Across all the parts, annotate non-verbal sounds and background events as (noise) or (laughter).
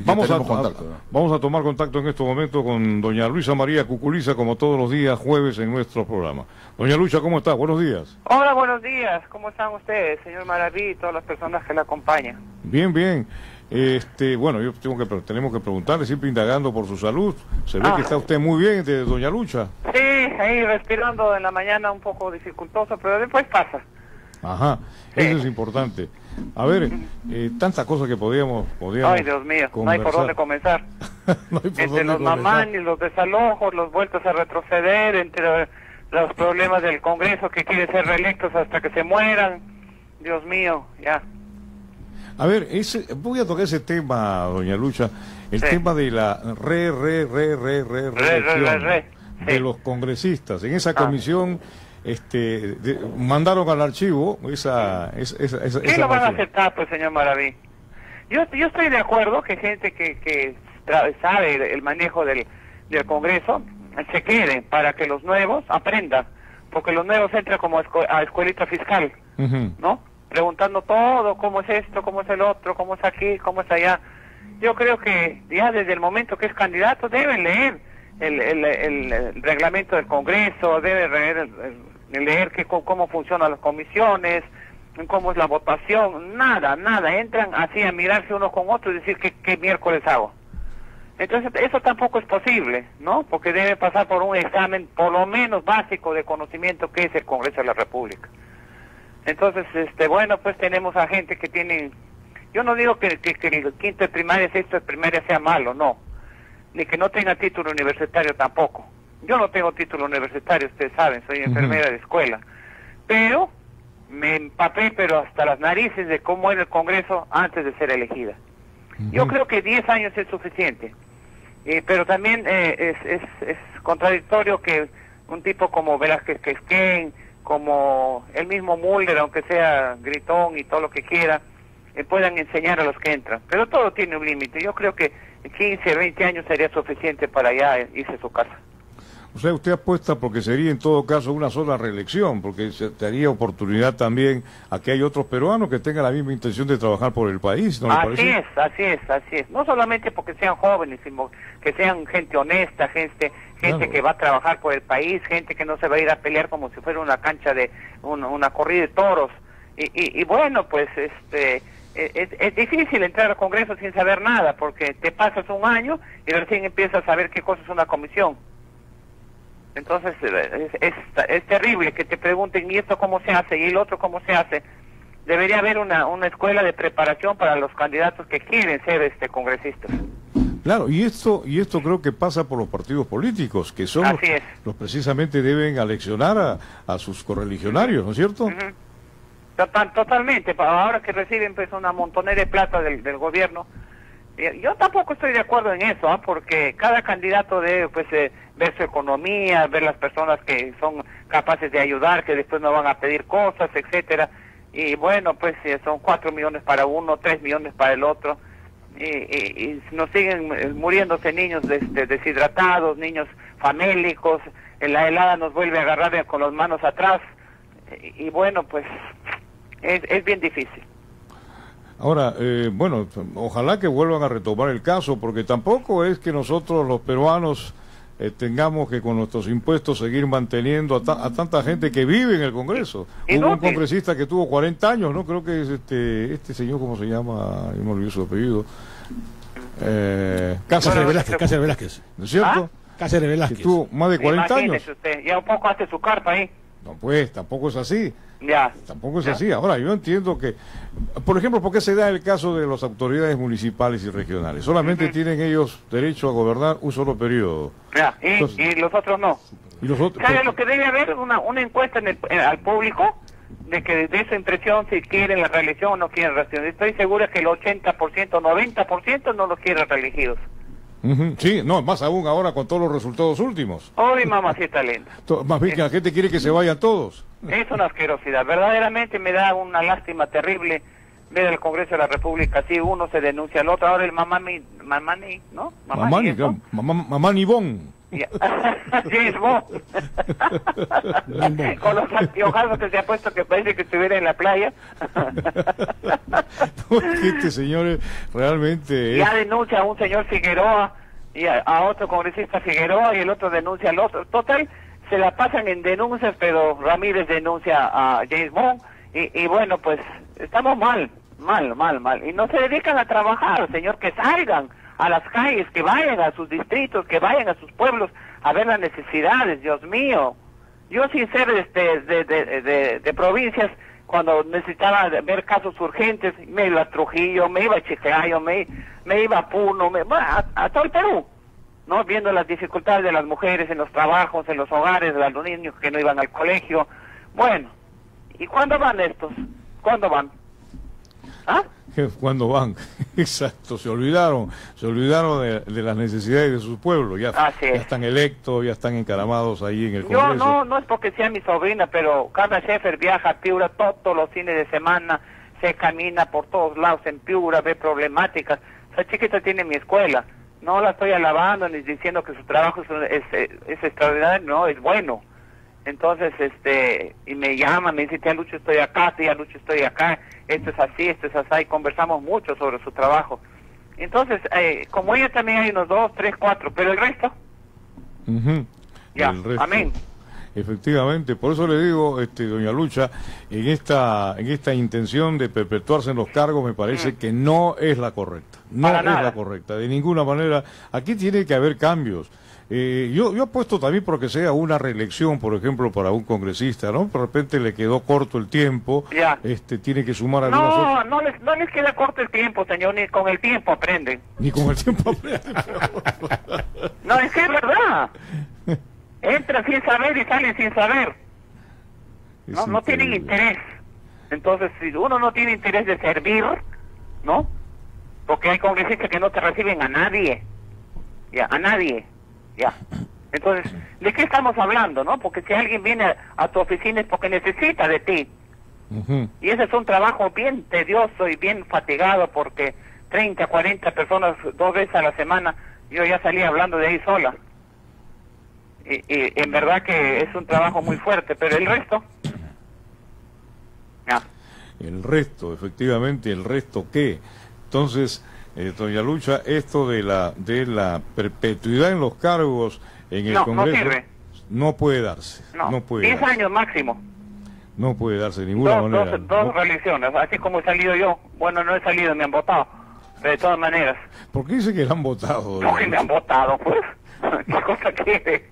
Vamos a, ¿no? vamos a tomar contacto en este momento con doña Luisa María Cuculiza, como todos los días jueves en nuestro programa. Doña Luisa, ¿cómo está? Buenos días. Hola, buenos días. ¿Cómo están ustedes, señor Maraví y todas las personas que le acompañan? Bien, bien. Este, bueno, yo tengo que, tenemos que preguntarle, siempre indagando por su salud. Se ve Ah. que está usted muy bien, de doña Lucha. Sí, ahí respirando en la mañana un poco dificultoso, pero después pasa. Ajá, eso es importante. A ver, eh, tantas cosas que podíamos, podíamos Ay, Dios mío, no hay por dónde comenzar. (laughs) No hay por Entre dónde los mamanes, los desalojos, los vueltos a retroceder, entre los problemas del Congreso que quiere ser reelectos hasta que se mueran. Dios mío, ya. A ver, ese, voy a tocar ese tema, doña Lucha, el Sí. tema de la re, re, re, re, re, Re, re, reelección re, de sí. los congresistas. En esa Ah. Este, de- mandaron al archivo esa, esa, esa, esa- ¿Qué lo van a aceptar, pues, señor Maraví? Yo, yo estoy de acuerdo que gente que, que sabe el, el manejo del, del Congreso se quede para que los nuevos aprendan, porque los nuevos entran como a, escu- a escuelita fiscal. ¿no? Preguntando todo, cómo es esto, cómo es el otro, cómo es aquí, cómo es allá. Yo creo que ya desde el momento que es candidato deben leer el, el, el- el reglamento del Congreso, debe leer, el- leer que, cómo, funcionan las comisiones, cómo es la votación, nada, nada, entran así a mirarse uno con otro y decir qué, qué miércoles hago. Entonces eso tampoco es posible, ¿no? Porque debe pasar por un examen por lo menos básico de conocimiento que es el Congreso de la República. Entonces, este, bueno, pues tenemos a gente que tienen, yo no digo que, que, que el quinto de primaria, sexto de primaria sea malo, no, ni que no tenga título universitario tampoco. Yo no tengo título universitario, ustedes saben, soy enfermera de escuela, pero me empapé, pero hasta las narices de cómo era el Congreso antes de ser elegida. Yo creo que 10 años es suficiente, Eh, pero también eh, es, es, es contradictorio que un tipo como Velázquez Quesquén, como el mismo Mulder, aunque sea gritón y todo lo que quiera, eh, puedan enseñar a los que entran. Pero todo tiene un límite. Yo creo que 15, 20 años sería suficiente para ya irse a su casa. O sea, usted apuesta porque sería en todo caso una sola reelección, porque se daría oportunidad también a que hay otros peruanos que tengan la misma intención de trabajar por el país, ¿no le así parece? es, así es, así es. No solamente porque sean jóvenes, sino que sean gente honesta, gente gente Claro. que va a trabajar por el país, gente que no se va a ir a pelear como si fuera una cancha de una, una corrida de toros. Y, y, y bueno, pues este e- es, es difícil entrar al Congreso sin saber nada, porque te pasas un año y recién empiezas a saber qué cosa es una comisión. Entonces eh, es, es, es terrible que te pregunten y esto cómo se hace y el otro cómo se hace. Debería haber una, una escuela de preparación para los candidatos que quieren ser este congresistas. Claro, y esto y esto creo que pasa por los partidos políticos, que son los, los precisamente deben aleccionar a, a sus correligionarios, ¿no es cierto? Total- totalmente. Ahora que reciben pues una montonera de plata del, del gobierno, yo tampoco estoy de acuerdo en eso, ¿ah? porque cada candidato debe pues eh, ver su economía, ver las personas que son capaces de ayudar, que después no van a pedir cosas, etcétera. Y bueno, pues eh, son cuatro millones para uno, tres millones para el otro. Y, nos siguen eh, muriéndose niños de- deshidratados, niños famélicos, en la helada nos vuelve a agarrar eh, con las manos atrás. Y, y bueno, pues es, es bien difícil. Ahora, eh, bueno, ojalá que vuelvan a retomar el caso, porque tampoco es que nosotros los peruanos eh, tengamos que con nuestros impuestos seguir manteniendo a, ta- a tanta gente que vive en el Congreso. Hubo un congresista que tuvo 40 años, ¿no? Creo que es este, este señor, ¿cómo se llama? Yo me olvidé su apellido. Eh, Cáceres Bueno, Velázquez, no- Cáceres Velázquez. ¿No es cierto? Cáceres Que Velázquez. tuvo más de 40 años. Imagínese usted, ya un poco hace su carpa ahí. No, pues, tampoco es así. Ya. Tampoco es Ya. así. Ahora, yo entiendo que, por ejemplo, ¿por qué se da el caso de las autoridades municipales y regionales? Solamente tienen ellos derecho a gobernar un solo periodo. Ya. Y, Entonces- y los otros no. Y los otros, ¿Sabe lo que debe haber? Una, una encuesta en el- en- al público de que de su impresión si quieren la reelección o no quieren reelección. Estoy segura que el 80%, 90% no los quieren reelegidos. Sí, no, más aún ahora con todos los resultados últimos. Hoy mamacita linda. Más bien que la gente quiere que se vayan todos. Es una asquerosidad. Verdaderamente me da una lástima terrible ver el Congreso de la República así. Uno se denuncia al otro. Ahora el mamá mi, mamá ni, ¿no? Mamá, ni, ¿eso? mamá, mamá ni bon. James Bond. Con los anteojazos que se ha puesto que parece que estuviera en la playa. (laughs) este señor realmente... Ya denuncia a un señor Figueroa y a, otro congresista Figueroa y el otro denuncia al otro. Total, se la pasan en denuncias, pero Ramírez denuncia a James Bond y, y bueno, pues estamos mal, mal, mal, mal. Y no se dedican a trabajar, señor, que salgan a las calles, que vayan a sus distritos, que vayan a sus pueblos a ver las necesidades, Dios mío. Yo sin ser este, de, de, de, provincias, cuando necesitaba ver casos urgentes, me iba a Trujillo, me iba a Chiclayo, me, me iba a Puno, me, a, todo el Perú, ¿no? Viendo las dificultades de las mujeres en los trabajos, en los hogares, de los niños que no iban al colegio. Bueno, ¿y cuándo van estos? ¿Cuándo van? ¿Ah? Cuando van, (laughs) exacto, se olvidaron, se olvidaron de, las necesidades de sus pueblos, ya, están electos, ya están encaramados ahí en el Congreso. Yo no, no es porque sea mi sobrina, pero Carla Sheffer viaja a Piura todos los fines de semana, se camina por todos lados en Piura, ve problemáticas. Esa chiquita tiene mi escuela, no la estoy alabando ni diciendo que su trabajo es, es, es extraordinario, no, es bueno entonces, este, y me llama, me dice, tía Lucho, estoy acá, tía Lucho, estoy acá, esto es así, esto es así, y conversamos mucho sobre su trabajo. Entonces, eh, como ella también hay unos dos, tres, cuatro, pero el resto, ya, amén. Efectivamente, por eso le digo, este, doña Lucha, en esta, en esta intención de perpetuarse en los cargos, me parece mm. que no es la correcta. No es la correcta, de ninguna manera. Aquí tiene que haber cambios. Eh, yo, yo apuesto también porque sea una reelección, por ejemplo, para un congresista, ¿no? De repente le quedó corto el tiempo, este tiene que sumar algunas No, no les, no les queda corto el tiempo, señor, ni con el tiempo aprenden. Ni con el tiempo aprenden. (laughs) no, es que es verdad. Entra sin saber y sale sin saber. no, no tienen interés. Entonces, si uno no tiene interés de servir, ¿no? Porque hay congresistas que no te reciben a nadie. Ya, a nadie. Ya. Entonces, ¿de qué estamos hablando, no? Porque si alguien viene a, tu oficina es porque necesita de ti. Y ese es un trabajo bien tedioso y bien fatigado porque 30, 40 personas dos veces a la semana, yo ya salí hablando de ahí sola. Y, y en verdad que es un trabajo muy fuerte, pero el resto... Ya. El resto, efectivamente, el resto qué. Entonces, eh, doña Lucha, esto de la de la perpetuidad en los cargos en el Congreso no, puede darse. No, puede 10 años máximo. No puede darse de ninguna manera. Dos, dos reelecciones, así como he salido yo. Bueno, no he salido, me han votado. de todas maneras. ¿Por qué dice que le han votado? Porque me han votado, pues. (laughs) ¿Qué cosa quiere?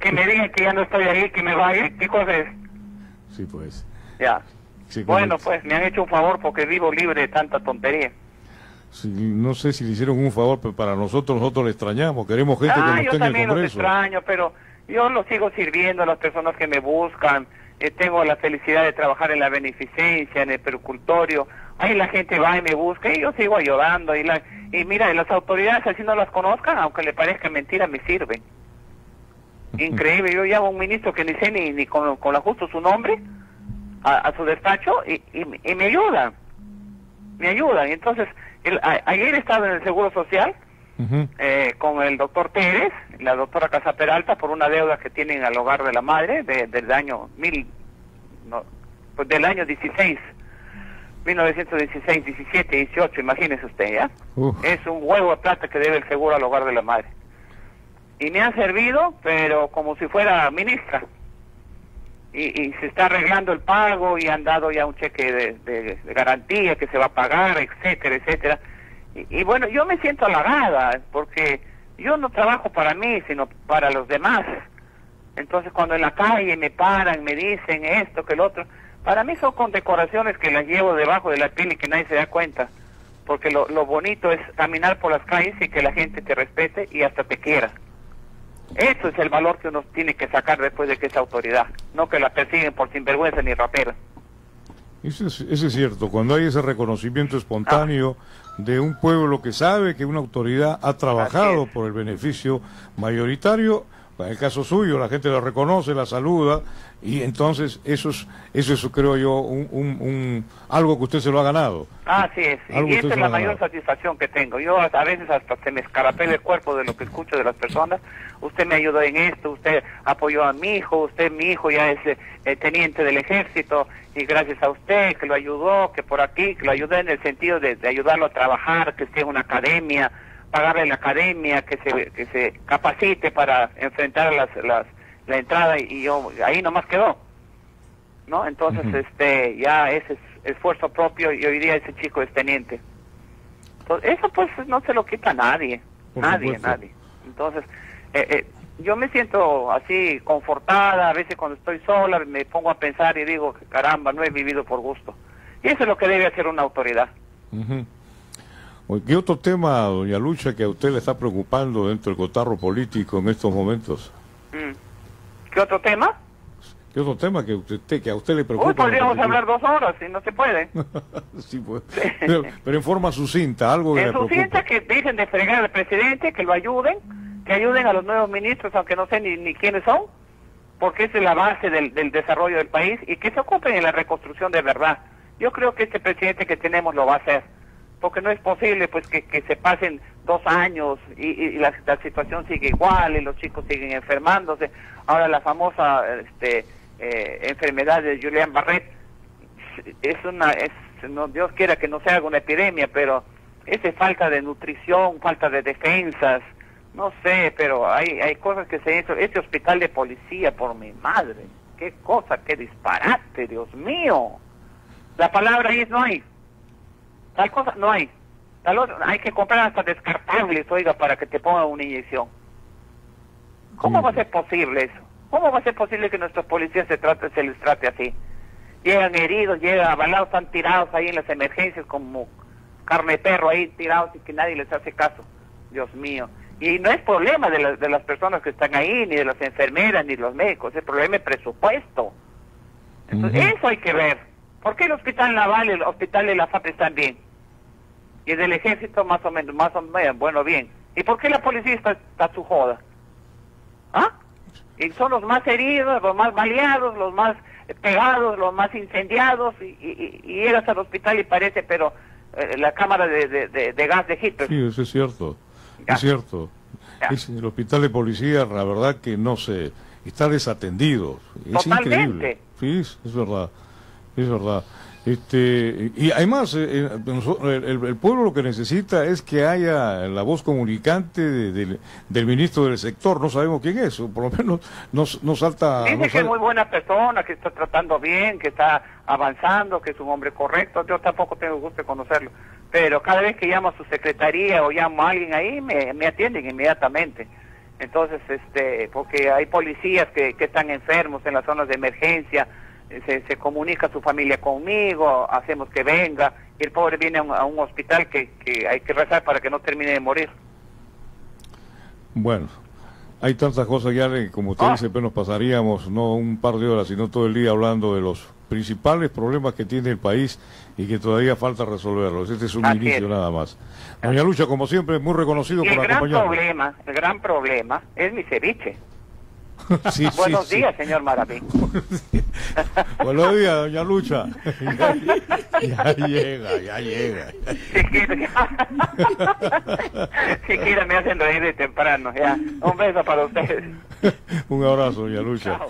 que me digan que ya no estoy ahí, que me vaya. ¿Qué cosa es? Sí, pues. Ya. bueno, pues me han hecho un favor porque vivo libre de tanta tontería no sé si le hicieron un favor, pero para nosotros, nosotros le extrañamos, queremos gente que ah, nos yo también los extraño, pero yo lo sigo sirviendo a las personas que me buscan, eh, tengo la felicidad de trabajar en la beneficencia, en el percultorio, ahí la gente va y me busca y yo sigo ayudando, y, la, y mira, las autoridades así no las conozcan, aunque le parezca mentira, me sirven. (laughs) Increíble, yo llamo a un ministro que ni sé ni, ni con, con justo su nombre a, su despacho y, y, y me ayudan, me ayudan, entonces ayer estaba en el Seguro Social eh, con el doctor Pérez, la doctora Casa Peralta, por una deuda que tienen al hogar de la madre del año mil, pues del año 16, 1916, 17, 18, imagínese usted, ¿ya? Es un huevo de plata que debe el seguro al hogar de la madre. Y me ha servido, pero como si fuera ministra y, se está arreglando el pago y han dado ya un cheque de, garantía que se va a pagar, etcétera, etcétera. Y, bueno, yo me siento halagada porque yo no trabajo para mí, sino para los demás. Entonces cuando en la calle me paran, me dicen esto, que el otro, para mí son condecoraciones que las llevo debajo de la piel y que nadie se da cuenta. Porque lo bonito es caminar por las calles y que la gente te respete y hasta te quiera. Eso es el valor que uno tiene que sacar después de que es autoridad, no que la persiguen por sinvergüenza ni rapera. Eso es, eso es cierto, cuando hay ese reconocimiento espontáneo de un pueblo que sabe que una autoridad ha trabajado por el beneficio mayoritario, en el caso suyo, la gente lo reconoce, la saluda, y entonces eso es, eso es creo yo, un, un, algo que usted se lo ha ganado. Ah, sí, es. y esa es la mayor satisfacción que tengo. Yo a veces hasta se me escarapela el cuerpo de lo que escucho de las personas. Usted me ayudó en esto, usted apoyó a mi hijo, usted, mi hijo ya es eh, teniente del ejército, y gracias a usted que lo ayudó, que por aquí, que lo ayudé en el sentido de, de ayudarlo a trabajar, que esté en una academia, pagarle la academia, que se, que se capacite para enfrentar las, las, la entrada y yo ahí nomás quedó. ¿No? Entonces, este, ya ese es esfuerzo propio y hoy día ese chico es teniente. Entonces, eso pues no se lo quita nadie, nadie, nadie. Entonces, eh, eh, yo me siento así confortada, a veces cuando estoy sola me pongo a pensar y digo, caramba, no he vivido por gusto. Y eso es lo que debe hacer una autoridad. ¿Qué otro tema, doña Lucha, que a usted le está preocupando dentro del cotarro político en estos momentos? Mm. ¿Qué otro tema? ¿Qué otro tema que, usted, que a usted le preocupa? Uy, podríamos hablar dos horas y no se puede. (laughs) sí, pues. Pero, en forma sucinta, algo que En sucinta que dicen de fregar al presidente, que lo ayuden, que ayuden a los nuevos ministros, aunque no sé ni, ni quiénes son, porque esa es la base del, del desarrollo del país, y que se ocupen en la reconstrucción de verdad. Yo creo que este presidente que tenemos lo va a hacer porque no es posible pues que, se pasen dos años y, la, situación sigue igual y los chicos siguen enfermándose. Ahora la famosa este, eh, enfermedad de Julian Barret es una, es, Dios quiera que no sea una epidemia, pero es falta de nutrición, falta de defensas, no sé, pero hay, hay cosas que se hecho. Este hospital de policía, por mi madre, qué cosa, qué disparate, Dios mío. La palabra ahí no hay. Tal cosa no hay. Tal hay que comprar hasta descartables, oiga, para que te pongan una inyección. ¿Cómo va a ser posible eso? ¿Cómo va a ser posible que nuestros policías se, trate, se les trate así? Llegan heridos, llegan avalados, están tirados ahí en las emergencias como carne de perro ahí tirados y que nadie les hace caso. Dios mío. Y no es problema de, de las personas que están ahí, ni de las enfermeras, ni de los médicos, es problema de presupuesto. Entonces, eso hay que ver. ¿Por qué el hospital naval y el hospital de la FAP están bien? Y el del ejército más o menos, más o menos, bueno, bien. ¿Y por qué la policía está, está su joda? ¿Ah? Y son los más heridos, los más baleados, los más pegados, los más incendiados, y, y, llegas al hospital y parece, pero eh, la cámara de, de, gas de Hitler. Sí, eso es cierto, es cierto. el hospital de policía, la verdad que no se, está desatendido. Es increíble. Sí, es verdad. Es verdad. Este, y además, eh, eh, el, pueblo lo que necesita es que haya la voz comunicante del ministro del sector. No sabemos quién es, o por lo menos nos, salta. Dice que es muy buena persona, que está tratando bien, que está avanzando, que es un hombre correcto. Yo tampoco tengo gusto de conocerlo. Pero cada vez que llamo a su secretaría o llamo a alguien ahí, me, me atienden inmediatamente. Entonces, este, porque hay policías que, que están enfermos en las zonas de emergencia se, comunica su familia conmigo, hacemos que venga, y el pobre viene a un, hospital que, hay que rezar para que no termine de morir. Bueno, hay tantas cosas ya, como usted ah. dice, pero nos pasaríamos no un par de horas, sino todo el día hablando de los principales problemas que tiene el país y que todavía falta resolverlos. Este es un inicio nada más. Doña Lucha, como siempre, muy reconocido por acompañarnos. El gran problema, el gran problema es mi ceviche. (laughs) Buenos días, señor Maraví. (laughs) Buenos días, doña Lucha. (laughs) Ya, llega, ya llega. Quiere, me hacen reír de temprano. Ya. Un beso para ustedes. Un abrazo, doña Lucha.